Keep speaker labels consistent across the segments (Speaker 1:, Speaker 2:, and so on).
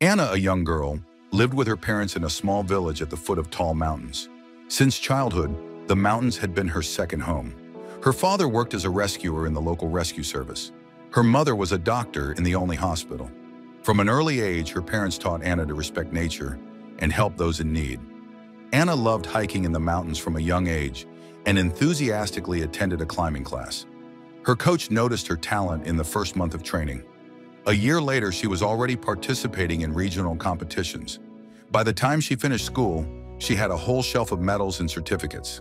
Speaker 1: Anna, a young girl, lived with her parents in a small village at the foot of tall mountains. Since childhood, the mountains had been her second home. Her father worked as a rescuer in the local rescue service. Her mother was a doctor in the only hospital. From an early age, her parents taught Anna to respect nature and help those in need. Anna loved hiking in the mountains from a young age and enthusiastically attended a climbing class. Her coach noticed her talent in the first month of training. A year later, she was already participating in regional competitions. By the time she finished school, she had a whole shelf of medals and certificates.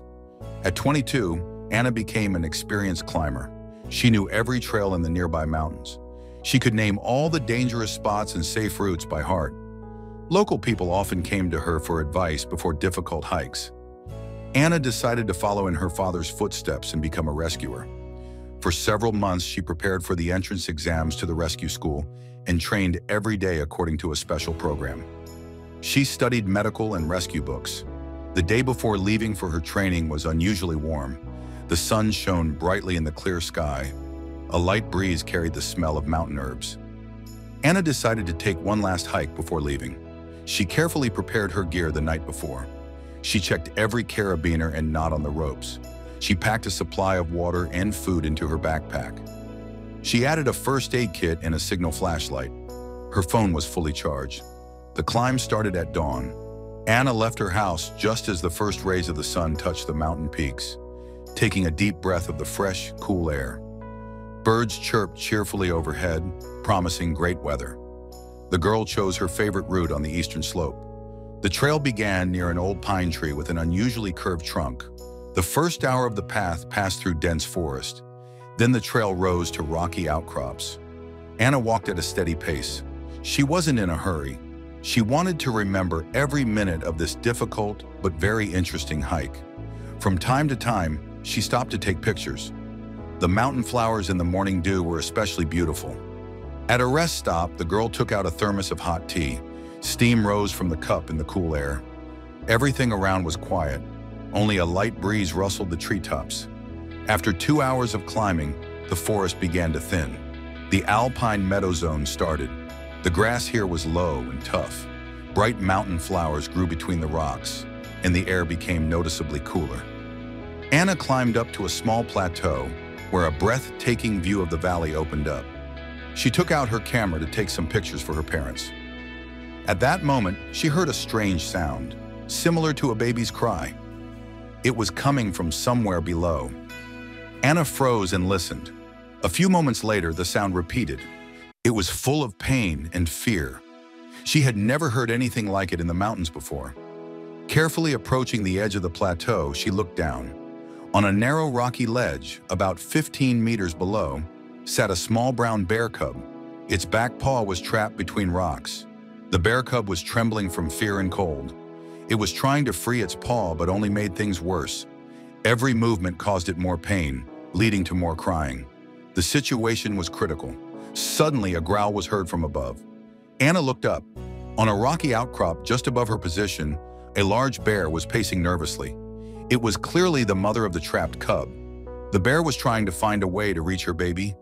Speaker 1: At 22, Anna became an experienced climber. She knew every trail in the nearby mountains. She could name all the dangerous spots and safe routes by heart. Local people often came to her for advice before difficult hikes. Anna decided to follow in her father's footsteps and become a rescuer. For several months, she prepared for the entrance exams to the rescue school and trained every day according to a special program. She studied medical and rescue books. The day before leaving for her training was unusually warm. The sun shone brightly in the clear sky. A light breeze carried the smell of mountain herbs. Anna decided to take one last hike before leaving. She carefully prepared her gear the night before. She checked every carabiner and knot on the ropes. She packed a supply of water and food into her backpack. She added a first aid kit and a signal flashlight. Her phone was fully charged. The climb started at dawn. Anna left her house just as the first rays of the sun touched the mountain peaks, taking a deep breath of the fresh, cool air. Birds chirped cheerfully overhead, promising great weather. The girl chose her favorite route on the eastern slope. The trail began near an old pine tree with an unusually curved trunk. The first hour of the path passed through dense forest. Then the trail rose to rocky outcrops. Anna walked at a steady pace. She wasn't in a hurry, she wanted to remember every minute of this difficult but very interesting hike. From time to time, she stopped to take pictures. The mountain flowers in the morning dew were especially beautiful. At a rest stop, the girl took out a thermos of hot tea. Steam rose from the cup in the cool air. Everything around was quiet. Only a light breeze rustled the treetops. After two hours of climbing, the forest began to thin. The alpine meadow zone started. The grass here was low and tough. Bright mountain flowers grew between the rocks, and the air became noticeably cooler. Anna climbed up to a small plateau where a breathtaking view of the valley opened up. She took out her camera to take some pictures for her parents. At that moment, she heard a strange sound, similar to a baby's cry. It was coming from somewhere below. Anna froze and listened. A few moments later, the sound repeated, it was full of pain and fear. She had never heard anything like it in the mountains before. Carefully approaching the edge of the plateau, she looked down. On a narrow rocky ledge, about 15 meters below, sat a small brown bear cub. Its back paw was trapped between rocks. The bear cub was trembling from fear and cold. It was trying to free its paw but only made things worse. Every movement caused it more pain, leading to more crying. The situation was critical. Suddenly, a growl was heard from above. Anna looked up. On a rocky outcrop just above her position, a large bear was pacing nervously. It was clearly the mother of the trapped cub. The bear was trying to find a way to reach her baby.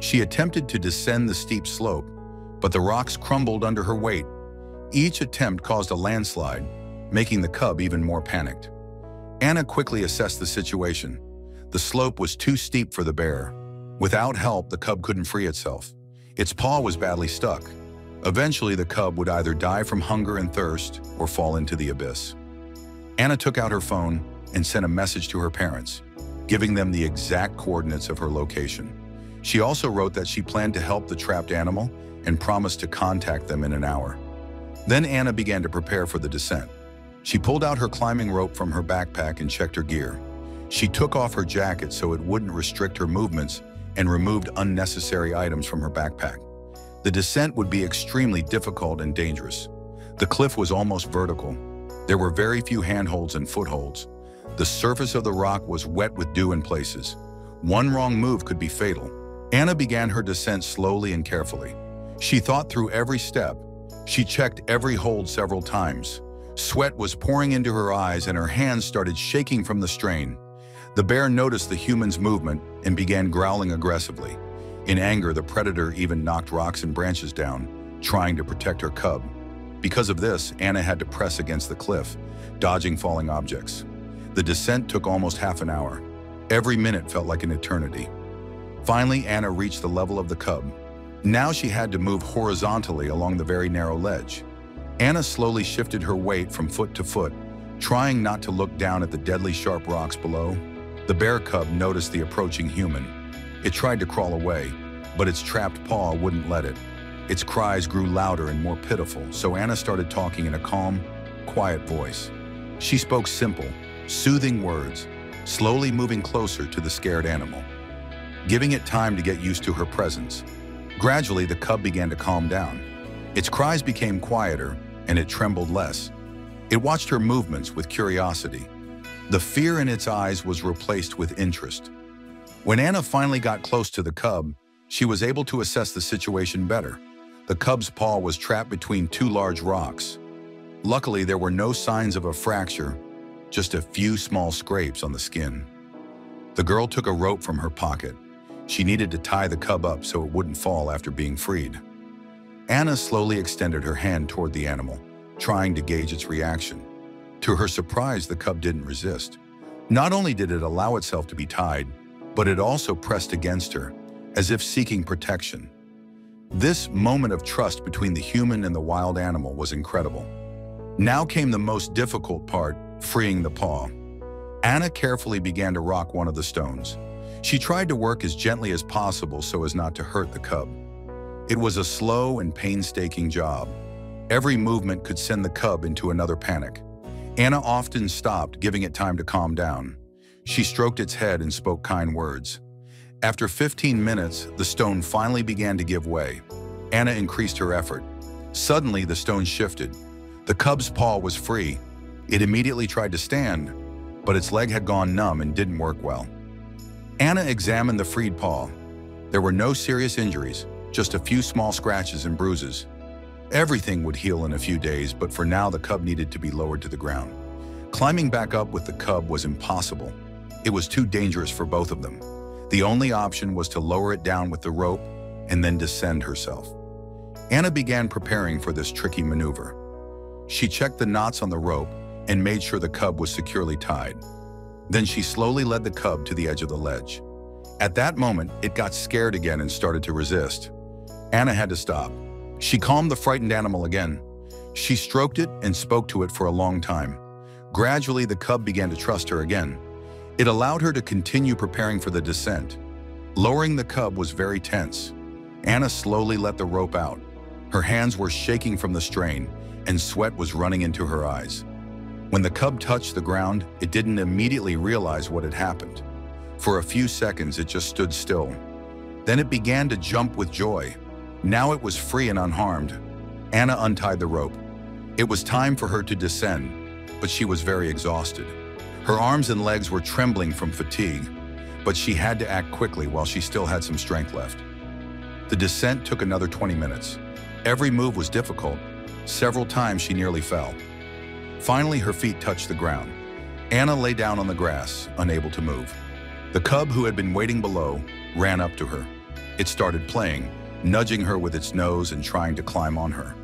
Speaker 1: She attempted to descend the steep slope, but the rocks crumbled under her weight. Each attempt caused a landslide, making the cub even more panicked. Anna quickly assessed the situation. The slope was too steep for the bear. Without help, the cub couldn't free itself. Its paw was badly stuck. Eventually, the cub would either die from hunger and thirst or fall into the abyss. Anna took out her phone and sent a message to her parents, giving them the exact coordinates of her location. She also wrote that she planned to help the trapped animal and promised to contact them in an hour. Then Anna began to prepare for the descent. She pulled out her climbing rope from her backpack and checked her gear. She took off her jacket so it wouldn't restrict her movements and removed unnecessary items from her backpack. The descent would be extremely difficult and dangerous. The cliff was almost vertical. There were very few handholds and footholds. The surface of the rock was wet with dew in places. One wrong move could be fatal. Anna began her descent slowly and carefully. She thought through every step. She checked every hold several times. Sweat was pouring into her eyes and her hands started shaking from the strain. The bear noticed the human's movement and began growling aggressively. In anger, the predator even knocked rocks and branches down, trying to protect her cub. Because of this, Anna had to press against the cliff, dodging falling objects. The descent took almost half an hour. Every minute felt like an eternity. Finally, Anna reached the level of the cub. Now she had to move horizontally along the very narrow ledge. Anna slowly shifted her weight from foot to foot, trying not to look down at the deadly sharp rocks below. The bear cub noticed the approaching human. It tried to crawl away, but its trapped paw wouldn't let it. Its cries grew louder and more pitiful, so Anna started talking in a calm, quiet voice. She spoke simple, soothing words, slowly moving closer to the scared animal, giving it time to get used to her presence. Gradually, the cub began to calm down. Its cries became quieter, and it trembled less. It watched her movements with curiosity. The fear in its eyes was replaced with interest. When Anna finally got close to the cub, she was able to assess the situation better. The cub's paw was trapped between two large rocks. Luckily, there were no signs of a fracture, just a few small scrapes on the skin. The girl took a rope from her pocket. She needed to tie the cub up so it wouldn't fall after being freed. Anna slowly extended her hand toward the animal, trying to gauge its reaction. To her surprise, the cub didn't resist. Not only did it allow itself to be tied, but it also pressed against her, as if seeking protection. This moment of trust between the human and the wild animal was incredible. Now came the most difficult part, freeing the paw. Anna carefully began to rock one of the stones. She tried to work as gently as possible so as not to hurt the cub. It was a slow and painstaking job. Every movement could send the cub into another panic. Anna often stopped, giving it time to calm down. She stroked its head and spoke kind words. After 15 minutes, the stone finally began to give way. Anna increased her effort. Suddenly, the stone shifted. The cub's paw was free. It immediately tried to stand, but its leg had gone numb and didn't work well. Anna examined the freed paw. There were no serious injuries, just a few small scratches and bruises. Everything would heal in a few days, but for now the cub needed to be lowered to the ground. Climbing back up with the cub was impossible. It was too dangerous for both of them. The only option was to lower it down with the rope and then descend herself. Anna began preparing for this tricky maneuver. She checked the knots on the rope and made sure the cub was securely tied. Then she slowly led the cub to the edge of the ledge. At that moment, it got scared again and started to resist. Anna had to stop. She calmed the frightened animal again. She stroked it and spoke to it for a long time. Gradually, the cub began to trust her again. It allowed her to continue preparing for the descent. Lowering the cub was very tense. Anna slowly let the rope out. Her hands were shaking from the strain, and sweat was running into her eyes. When the cub touched the ground, it didn't immediately realize what had happened. For a few seconds, it just stood still. Then it began to jump with joy. Now it was free and unharmed. Anna untied the rope. It was time for her to descend, but she was very exhausted. Her arms and legs were trembling from fatigue, but she had to act quickly while she still had some strength left. The descent took another 20 minutes. Every move was difficult, Several times she nearly fell. Finally, her feet touched the ground. Anna lay down on the grass, unable to move. The cub who had been waiting below ran up to her. It started playing, nudging her with its nose and trying to climb on her.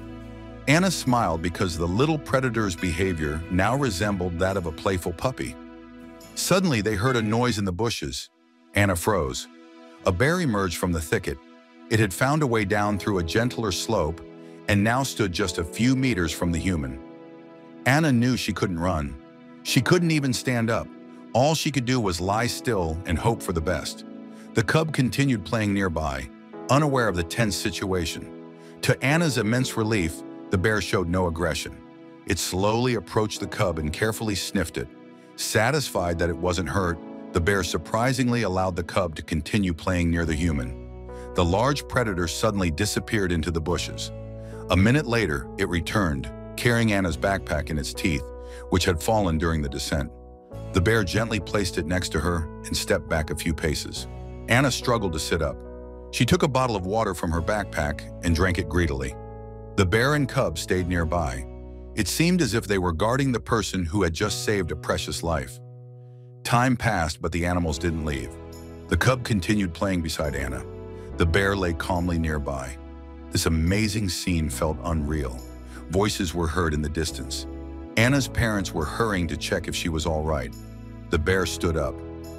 Speaker 1: Anna smiled because the little predator's behavior now resembled that of a playful puppy. Suddenly, they heard a noise in the bushes. Anna froze. A bear emerged from the thicket. It had found a way down through a gentler slope and now stood just a few meters from the human. Anna knew she couldn't run. She couldn't even stand up. All she could do was lie still and hope for the best. The cub continued playing nearby, unaware of the tense situation. To Anna's immense relief, the bear showed no aggression. It slowly approached the cub and carefully sniffed it. Satisfied that it wasn't hurt, the bear surprisingly allowed the cub to continue playing near the human. The large predator suddenly disappeared into the bushes. A minute later, it returned, carrying Anna's backpack in its teeth, which had fallen during the descent. The bear gently placed it next to her and stepped back a few paces. Anna struggled to sit up. She took a bottle of water from her backpack and drank it greedily. The bear and cub stayed nearby. It seemed as if they were guarding the person who had just saved a precious life. Time passed, but the animals didn't leave. The cub continued playing beside Anna. The bear lay calmly nearby. This amazing scene felt unreal. Voices were heard in the distance. Anna's parents were hurrying to check if she was all right. The bear stood up.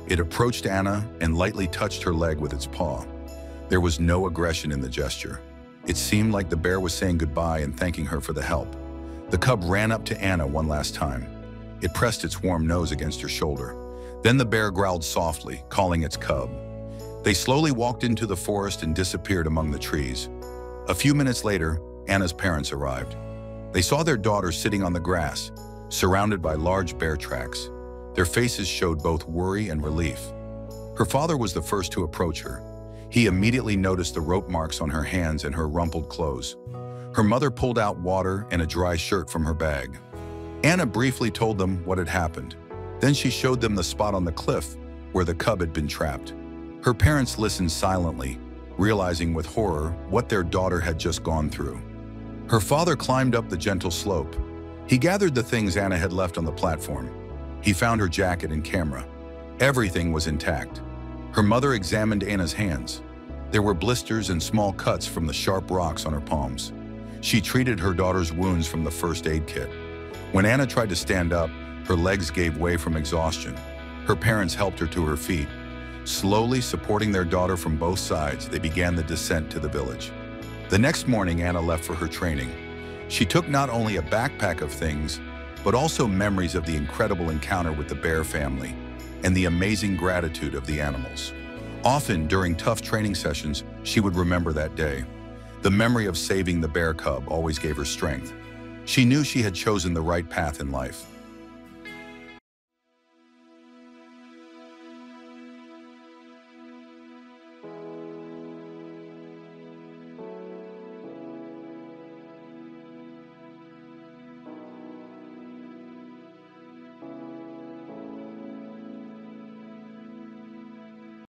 Speaker 1: It approached Anna and lightly touched her leg with its paw. There was no aggression in the gesture. It seemed like the bear was saying goodbye and thanking her for the help. The cub ran up to Anna one last time. It pressed its warm nose against her shoulder. Then the bear growled softly, calling its cub. They slowly walked into the forest and disappeared among the trees. A few minutes later, Anna's parents arrived. They saw their daughter sitting on the grass, surrounded by large bear tracks. Their faces showed both worry and relief. Her father was the first to approach her. He immediately noticed the rope marks on her hands and her rumpled clothes. Her mother pulled out water and a dry shirt from her bag. Anna briefly told them what had happened. Then she showed them the spot on the cliff where the cub had been trapped. Her parents listened silently, realizing with horror what their daughter had just gone through. Her father climbed up the gentle slope. He gathered the things Anna had left on the platform. He found her jacket and camera. Everything was intact. Her mother examined Anna's hands. There were blisters and small cuts from the sharp rocks on her palms. She treated her daughter's wounds from the first aid kit. When Anna tried to stand up, her legs gave way from exhaustion. Her parents helped her to her feet. Slowly supporting their daughter from both sides, they began the descent to the village. The next morning, Anna left for her training. She took not only a backpack of things, but also memories of the incredible encounter with the bear family and the amazing gratitude of the animals. Often, during tough training sessions, she would remember that day. The memory of saving the bear cub always gave her strength. She knew she had chosen the right path in life.